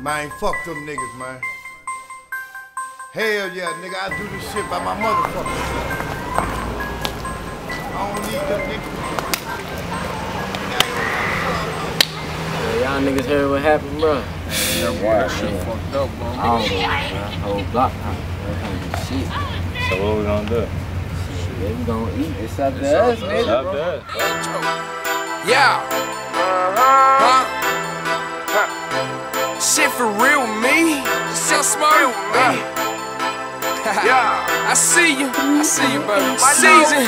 Man, fuck them niggas, man. Hell yeah, nigga, I do this shit by my motherfucking self. I don't need them niggas. Yeah, y'all niggas heard what happened, bro. That wild shit fucked up, bro. I don't know, man. Whole block house. Shit. So what we gonna do? Yeah, we gonna eat. It's up to us, nigga. Stop that. Yeah. Huh? Shit for real me. So smart with me. yeah. I see you. I see you, baby. Season.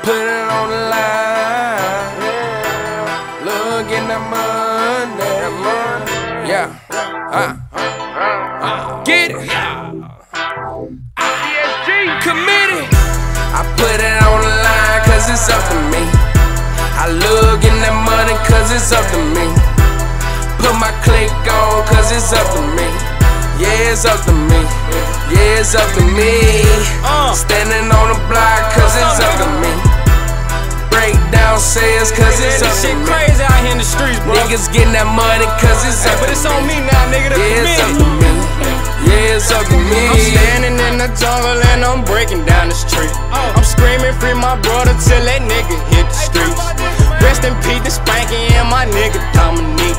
Put it on the line. Look in the money. Yeah. Uh. Uh. Get it. Committed. I put it on the line cause it's up to me. I love getting that money cause it's up to me. Put my click on cause it's up to me. Yeah, it's up to me. Yeah, it's up to me. Uh. Standing on the block cause it's up to me. Break down sales cause it's up to me. crazy out here in the streets, bro. Niggas getting that money cause it's up but it's on me now, nigga. Yeah, it's up to me. Yeah, it's up to me. I'm standing in the jungle and I'm breaking down the street. Uh. I'm screaming free my brother till that nigga hit the streets. Rest in peace to Spanky and my nigga Dominique.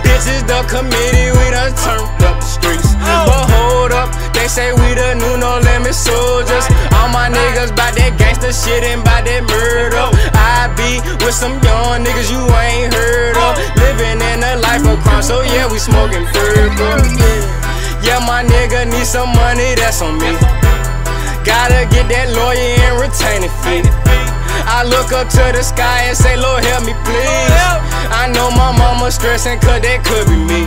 Bitches the committee, we done turned up the streets. Oh. But hold up, they say we the new no limit soldiers. All my niggas bout that gangster shit and bout that murder. I be with some young niggas you ain't heard of. Oh. Living in a life of crime, so yeah, we smoking purple. Yeah, my nigga need some money, that's on me. Gotta get that lawyer and retain it fee. I look up to the sky and say, Lord, help me, please. I know my mama stressing, cause that could be me.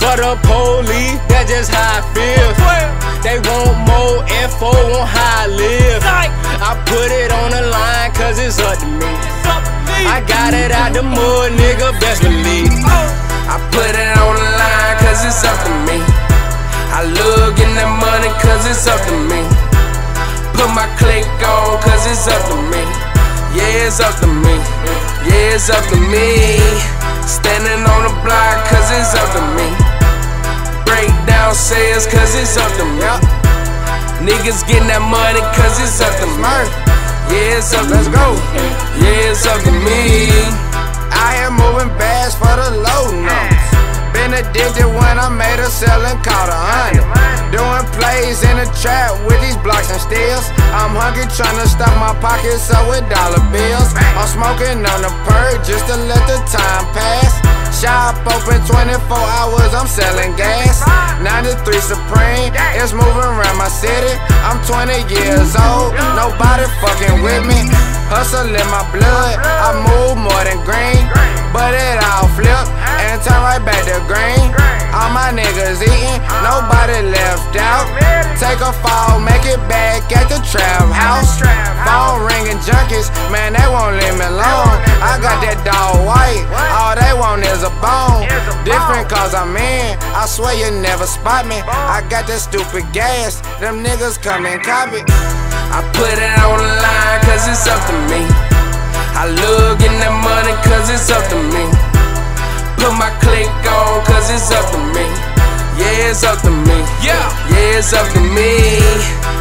For the police, that's just how I feel. They want more info on how I live. I put it on the line, cause it's up to me. I got it out the mud, nigga, best believe. Oh. I put it on the line cause it's up to me. I love getting that money cause it's up to me. Put my click on cause it's up to me. Yeah, it's up to me. Yeah, it's up to me. Standing on the block cause it's up to me. Break down sales cause it's up to me. Niggas getting that money cause it's up to me. Yeah, it's up Let's go. Yeah, it's up to me. I am moving bags for the low numbers. Been addicted when I made a selling caught a hundred. Doing plays in the trap with these blocks and steels. I'm hungry trying to stuff my pockets up with dollar bills. I'm smoking on the perk just to let the time pass. Shop open 24 hours, I'm selling gas. 93 Supreme, it's moving around my city. I'm 20 years old, nobody fucking with me. Hustle in my blood, I move more than green. But it all flip and turn right back to green. Take a fall, make it back at the trap house. Phone ringing junkies, man, they won't leave me alone. I got that dog white, all they want is a bone. Different cause I'm in, I swear you never spot me. I got that stupid gas, them niggas come and copy. I put it on the line cause it's up to me. I love getting that money cause it's up to me. Put my click on cause it's up to me. Yeah, it's up to me. Yeah, yeah, it's up to me.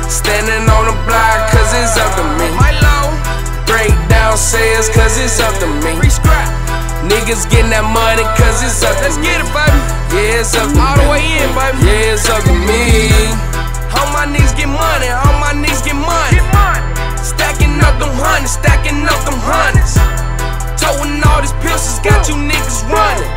Standing on the block cause it's up to me. Break down sales cause it's up to me. Niggas getting that money cause it's up to. Let's get it, baby. Yeah, it's up to All me. the way in, baby. Yeah, it's up to me. All my niggas get money, all my niggas get money. Stacking up them hundreds, stacking up them hundreds. Towing all these pistols, got you niggas running.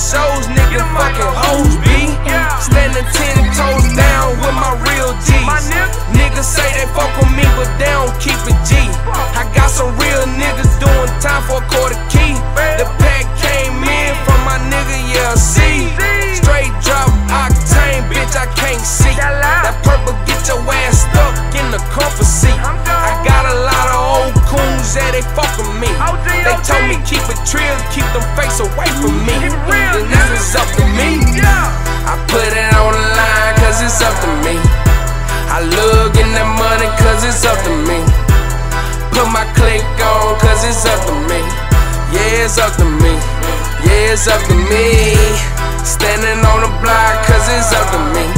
Shows, nigga, fucking hoes be. Standing ten toes down with my real G's. Niggas say they fuck with me, but they don't keep it G. I got some real niggas doing time for a quarter key. The pack came in from my nigga, yeah, see. Straight drop octane, bitch, I can't see. That purple get your ass stuck in the comfort seat. I got a lot of old coons that they fuck with me. They told me keep it trill, keep them face away from me. it's up to me. I love getting that money cause it's up to me. Put my click on cause it's up to me. Yeah, it's up to me. Yeah, it's up to me. Standing on the block cause it's up to me.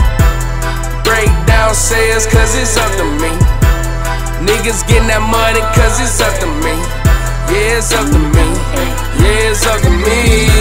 Breakdown sales cause it's up to me. Niggas getting that money cause it's up to me. Yeah, it's up to me. Yeah, it's up to me.